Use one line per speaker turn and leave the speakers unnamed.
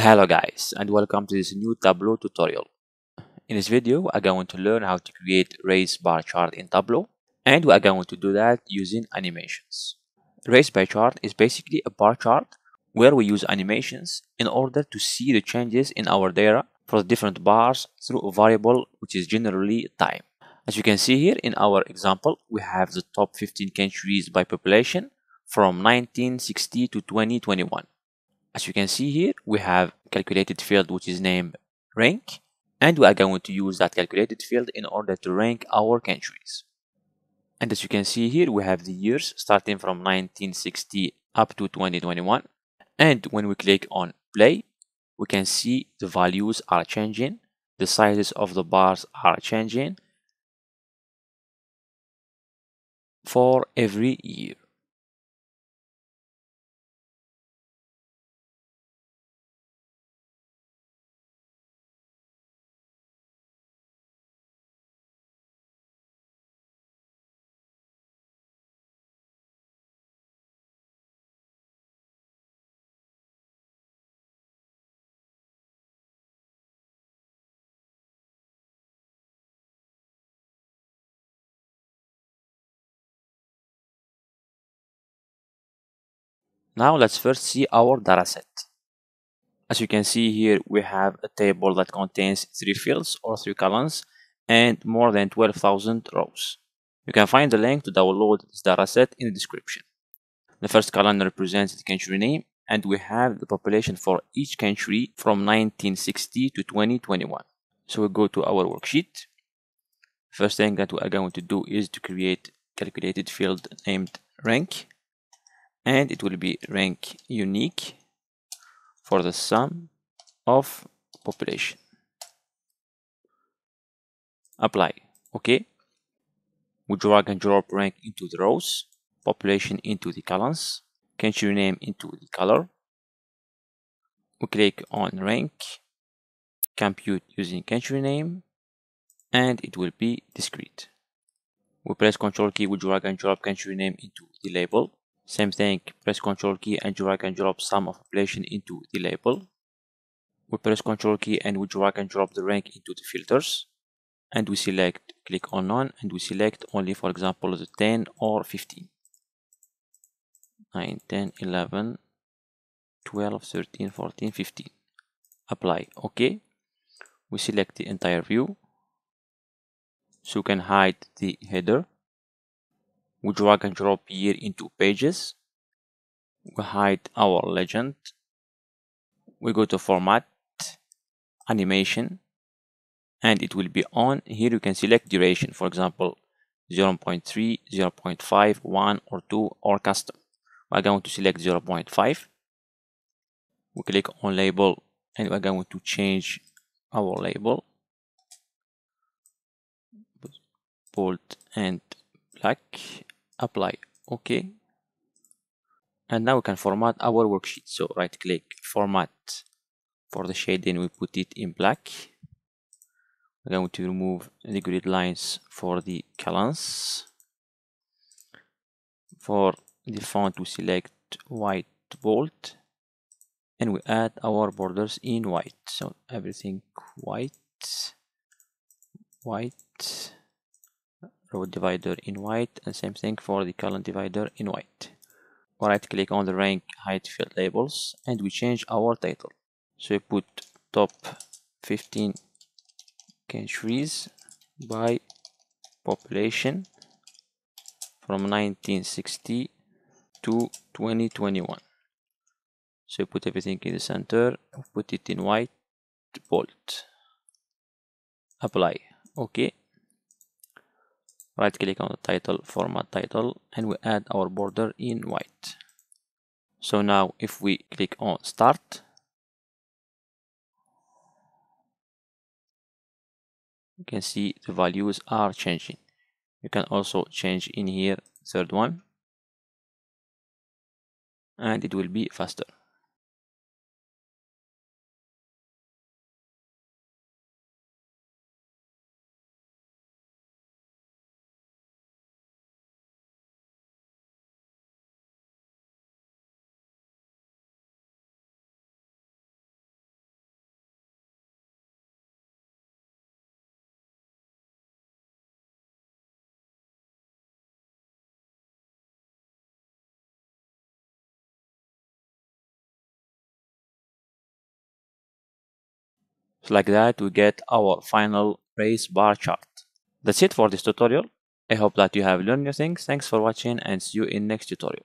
Hello guys and welcome to this new Tableau tutorial. In this video we are going to learn how to create race bar chart in Tableau and we are going to do that using animations. Race bar chart is basically a bar chart where we use animations in order to see the changes in our data for the different bars through a variable which is generally time. As you can see here in our example we have the top 15 countries by population from 1960 to 2021. As you can see here, we have calculated field which is named rank and we are going to use that calculated field in order to rank our countries. And as you can see here, we have the years starting from 1960 up to 2021. And when we click on play, we can see the values are changing, the sizes of the bars are changing for every year. Now let's first see our dataset. As you can see here, we have a table that contains three fields or three columns and more than 12,000 rows. You can find the link to download this dataset in the description. The first column represents the country name and we have the population for each country from 1960 to 2021. So we go to our worksheet. First thing that we are going to do is to create calculated field named rank and it will be rank unique for the sum of population. Apply okay? We drag and drop rank into the rows population into the columns? Country name into the color? We click on rank compute using country name and it will be discrete. We press ctrl key we drag and drop country name into the label same thing, press Ctrl key and drag and drop sum of the population into the label. We press Ctrl key and we drag and drop the rank into the filters. And we select, click on none, and we select only, for example, the 10 or 15. 9, 10, 11, 12, 13, 14, 15. Apply, OK. We select the entire view. So you can hide the header we drag and drop here into pages. We hide our legend. We go to format animation and it will be on. Here you can select duration for example 0 0.3 0 0.5 1 or 2 or custom. We're going to select 0 0.5 we click on label and we're going to change our label. Bold and black apply okay? And now we can format our worksheet. So right click format. For the shading we put it in black. We're going to remove the grid lines for the columns for the font we select white bold and we add our borders in white. So everything white white row divider in white and same thing for the column divider in white. Right click on the rank height field labels and we change our title. So we put top 15 countries by population from 1960 to 2021 so we put everything in the center put it in white bold. Apply. Okay right click on the title format title and we add our border in white. So now if we click on start you can see the values are changing. You can also change in here third one and it will be faster So like that, we get our final race bar chart. That's it for this tutorial. I hope that you have learned new things. Thanks for watching and see you in next tutorial.